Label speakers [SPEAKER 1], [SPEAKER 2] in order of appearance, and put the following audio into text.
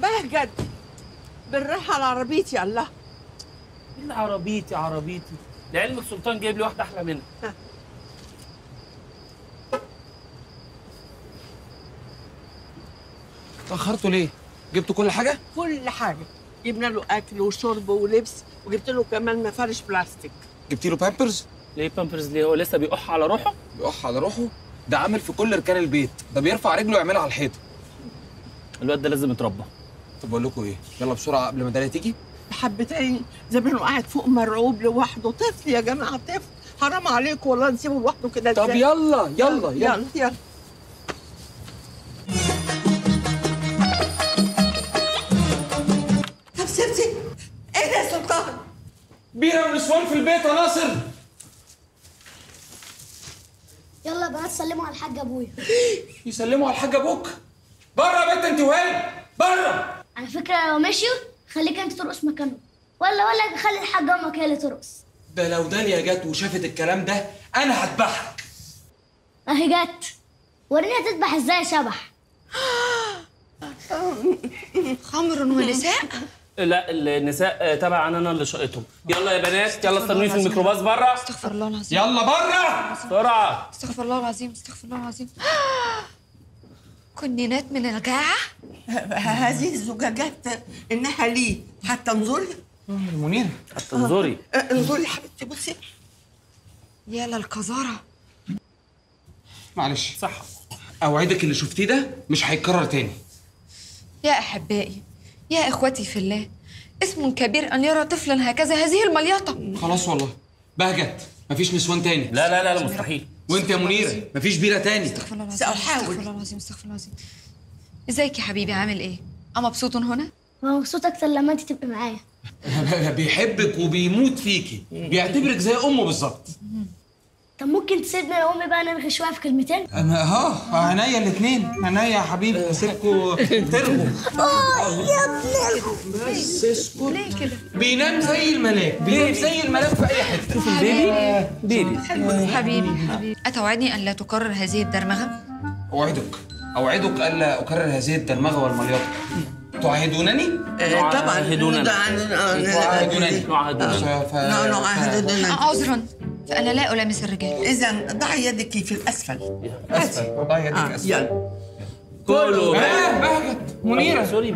[SPEAKER 1] بجد بالراحه على عربيتي الله.
[SPEAKER 2] إيه عربيتي عربيتي؟ لعلمك سلطان جايب لي واحدة أحلى منها.
[SPEAKER 3] اتاخرتوا ليه؟ جبتوا كل حاجة؟
[SPEAKER 1] كل حاجة. جبنا له أكل وشرب ولبس وجبت له كمان مفارش بلاستيك.
[SPEAKER 3] جبتي له بامبرز
[SPEAKER 2] ليه بامبرز ليه؟ هو لسه بيقح على روحه؟
[SPEAKER 3] بيقح على روحه؟ ده عامل في كل رجال البيت. ده بيرفع رجله يعملها على الحيطة.
[SPEAKER 2] الواد ده لازم يتربى.
[SPEAKER 3] طب بقول لكم إيه؟ يلا بسرعة قبل ما داليا تيجي.
[SPEAKER 1] حبتين زمانه قاعد فوق مرعوب لوحده. طفل يا جماعة طفل. حرام عليكم والله نسيبه لوحده كده.
[SPEAKER 3] طب
[SPEAKER 1] إزاي؟
[SPEAKER 3] يلا يلا
[SPEAKER 1] يلا
[SPEAKER 3] يلا.
[SPEAKER 1] يلا. طب سيبتي إيه ده يا سلطان؟
[SPEAKER 3] بيرة ونسوان في البيت يا ناصر.
[SPEAKER 4] يلا يا بنات سلموا على الحاج أبويا.
[SPEAKER 3] يسلموا على الحاج أبوك. بره يا بنت أنت وهي بره.
[SPEAKER 4] على فكرة لو مشيوا خليك أنت ترقص مكانه. ولا ولا خلي الحاج أمك هي اللي ترقص.
[SPEAKER 3] ده لو داليا جت وشافت الكلام ده أنا هذبحك.
[SPEAKER 4] اهي جت. وريني هتذبح إزاي يا شبح.
[SPEAKER 5] خمر ونساء؟
[SPEAKER 2] لا النساء آه، تبع أنا اللي شقتهم يلا يا بنات يلا استنوني في الميكروباص بره
[SPEAKER 5] استغفر الله العظيم.
[SPEAKER 3] يلا بره
[SPEAKER 2] بسرعة.
[SPEAKER 5] استغفر الله العظيم استغفر الله العظيم. كنينات من الجاعة
[SPEAKER 1] هذه الزجاجات إنها لي. حتى انظري.
[SPEAKER 3] منير
[SPEAKER 2] حتى انظري.
[SPEAKER 1] آه، انظري يا حبيبتي بصي.
[SPEAKER 5] يا للقذارة
[SPEAKER 3] معلش.
[SPEAKER 2] صح.
[SPEAKER 3] أوعدك اللي شفتيه ده مش هيتكرر تاني.
[SPEAKER 5] يا أحبائي يا إخوتي في الله اسم كبير أن يرى طفلا هكذا هذه المليطة
[SPEAKER 3] خلاص والله. بهجت. مفيش نسوان تاني.
[SPEAKER 2] لا لا لا, لا مستحيل.
[SPEAKER 3] وأنت يا منيرة مفيش بيرة تاني.
[SPEAKER 5] استغفر الله العظيم
[SPEAKER 1] سأحاول.
[SPEAKER 5] استغفر الله العظيم استغفر الله العظيم. ازيك يا حبيبي عامل إيه؟ أما مبسوط هنا؟
[SPEAKER 4] ما مبسوط أكتر لما أنت تبقي معايا.
[SPEAKER 3] بيحبك وبيموت فيكي. بيعتبرك زي أمه بالظبط.
[SPEAKER 4] طب ممكن تسيبنا يا أمي بقى نرغي شوية في كلمتين؟
[SPEAKER 3] أنا آه عينيا الاثنين عينيا يا حبيبي سيبكوا ترغوا بس اسكت.
[SPEAKER 5] ليه كده؟
[SPEAKER 3] بينام زي الملاك بينام زي الملاك في أي حتة.
[SPEAKER 2] بيبي بيبي.
[SPEAKER 5] حبيبي حبيبي. أتوعدني أن لا تكرر هذه الدرمغة؟
[SPEAKER 3] أوعدك. أوعدك الا أكرر هذه الدرمغه والمليطه تعاهدونني
[SPEAKER 1] طبعا.
[SPEAKER 3] تعاهدونني. ف...
[SPEAKER 1] نعاهدوننا
[SPEAKER 5] عذرا. فأنا لا ألامس الرجال.
[SPEAKER 1] إذا ضعي يدك في الأسفل.
[SPEAKER 3] أسفل. والله يدك
[SPEAKER 1] آه،
[SPEAKER 3] أسفل.
[SPEAKER 1] يلا.
[SPEAKER 2] كله
[SPEAKER 3] بهجت منيرة.
[SPEAKER 2] سوري